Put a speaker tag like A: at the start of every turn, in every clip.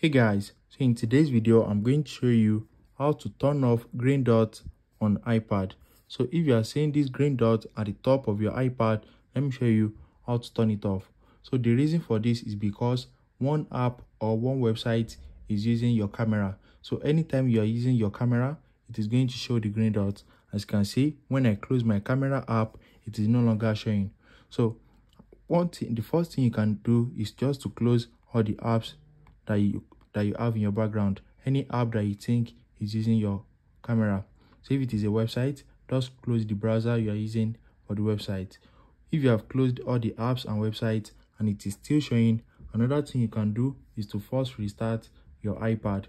A: hey guys so in today's video i'm going to show you how to turn off green dot on ipad. So if you are seeing this green dot at the top of your ipad let me show you how to turn it off. So the reason for this is because one app or one website is using your camera. So anytime you are using your camera it is going to show the green dot. As you can see when i close my camera app it is no longer showing. So one thing the first thing you can do is just to close all the apps that you that you have in your background any app that you think is using your camera. So if it is a website just close the browser you are using for the website. If you have closed all the apps and websites and it is still showing another thing you can do is to force restart your ipad.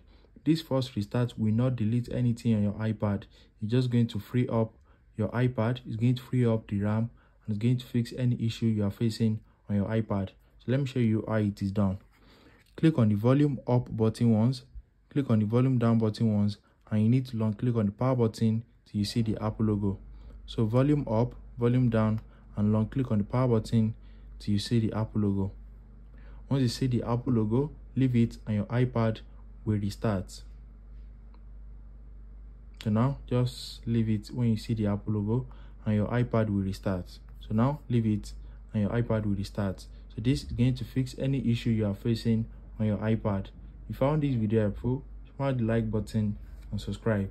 A: This force restart will not delete anything on your ipad. It's just going to free up your ipad it's going to free up the ram and it's going to fix any issue you are facing on your ipad. So let me show you how it is done click on the volume up button once click on the volume down button once and you need to long click on the power button till you see the apple logo. So volume up volume down and long click on the power button till you see the apple logo. Once you see the apple logo leave it and your ipad will restart so now just leave it when you see the apple logo and your ipad will restart so now leave it and your ipad will restart so this is going to fix any issue you are facing on your iPad. If you found this video helpful, smash the like button and subscribe.